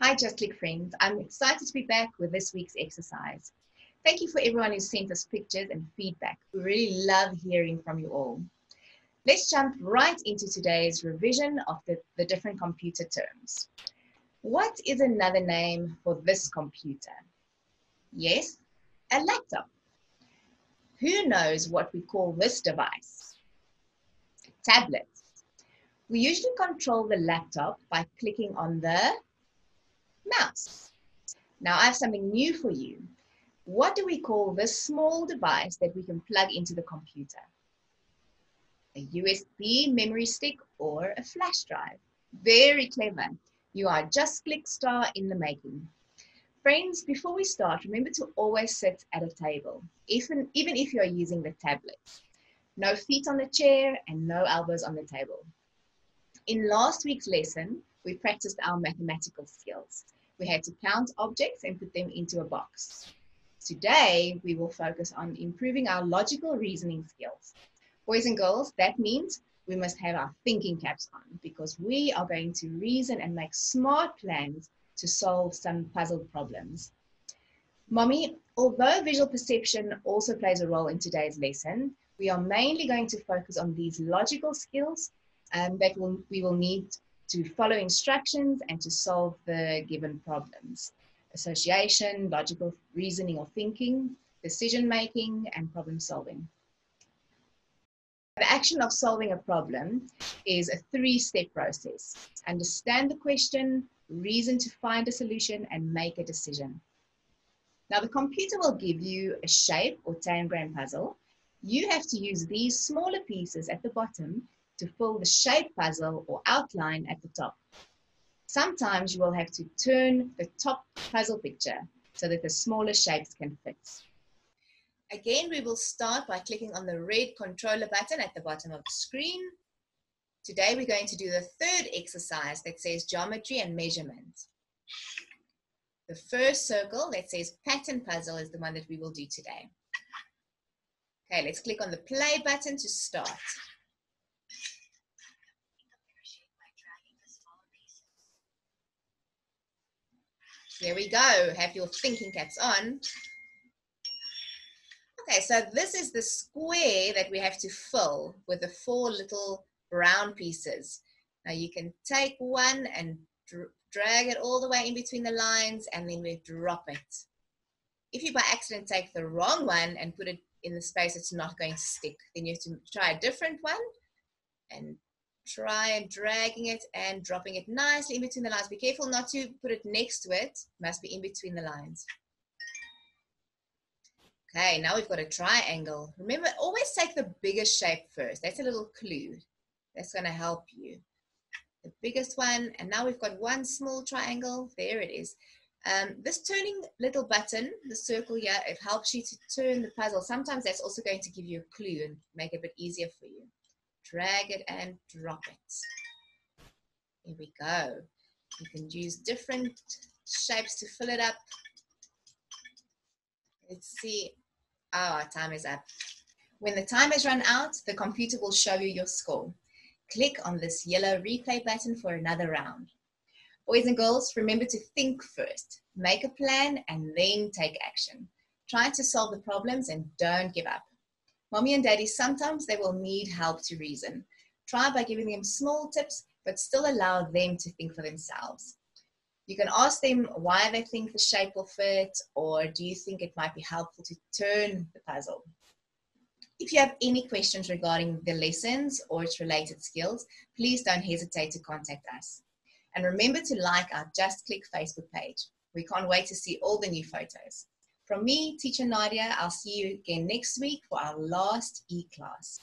Hi, Just Click friends. I'm excited to be back with this week's exercise. Thank you for everyone who sent us pictures and feedback. We really love hearing from you all. Let's jump right into today's revision of the, the different computer terms. What is another name for this computer? Yes, a laptop. Who knows what we call this device? Tablet. We usually control the laptop by clicking on the mouse. Now I have something new for you. What do we call this small device that we can plug into the computer? A USB memory stick or a flash drive. Very clever. You are just click star in the making. Friends, before we start, remember to always sit at a table, even, even if you're using the tablet. No feet on the chair and no elbows on the table. In last week's lesson, we practiced our mathematical skills. We had to count objects and put them into a box. Today, we will focus on improving our logical reasoning skills. Boys and girls, that means we must have our thinking caps on because we are going to reason and make smart plans to solve some puzzle problems. Mommy, although visual perception also plays a role in today's lesson, we are mainly going to focus on these logical skills um, that will, we will need to follow instructions and to solve the given problems. Association, logical reasoning or thinking, decision making, and problem solving. The action of solving a problem is a three-step process. Understand the question, reason to find a solution, and make a decision. Now the computer will give you a shape or tangram puzzle. You have to use these smaller pieces at the bottom to fill the shape puzzle or outline at the top. Sometimes you will have to turn the top puzzle picture so that the smaller shapes can fit. Again, we will start by clicking on the red controller button at the bottom of the screen. Today we're going to do the third exercise that says geometry and measurement. The first circle that says pattern puzzle is the one that we will do today. Okay, let's click on the play button to start. There we go. Have your thinking caps on. Okay, so this is the square that we have to fill with the four little brown pieces. Now you can take one and dr drag it all the way in between the lines and then we drop it. If you by accident take the wrong one and put it in the space it's not going to stick, then you have to try a different one and try and dragging it and dropping it nicely in between the lines. Be careful not to put it next to it. Must be in between the lines. Okay, now we've got a triangle. Remember, always take the biggest shape first. That's a little clue. That's going to help you. The biggest one, and now we've got one small triangle. There it is. Um, this turning little button, the circle here, it helps you to turn the puzzle. Sometimes that's also going to give you a clue and make it a bit easier for you drag it and drop it. Here we go. You can use different shapes to fill it up. Let's see. Oh, our time is up. When the time has run out, the computer will show you your score. Click on this yellow replay button for another round. Boys and girls, remember to think first. Make a plan and then take action. Try to solve the problems and don't give up. Mommy and daddy, sometimes they will need help to reason. Try by giving them small tips, but still allow them to think for themselves. You can ask them why they think the shape will fit, or do you think it might be helpful to turn the puzzle? If you have any questions regarding the lessons or its related skills, please don't hesitate to contact us. And remember to like our Just Click Facebook page. We can't wait to see all the new photos. From me, Teacher Nadia, I'll see you again next week for our last e-class.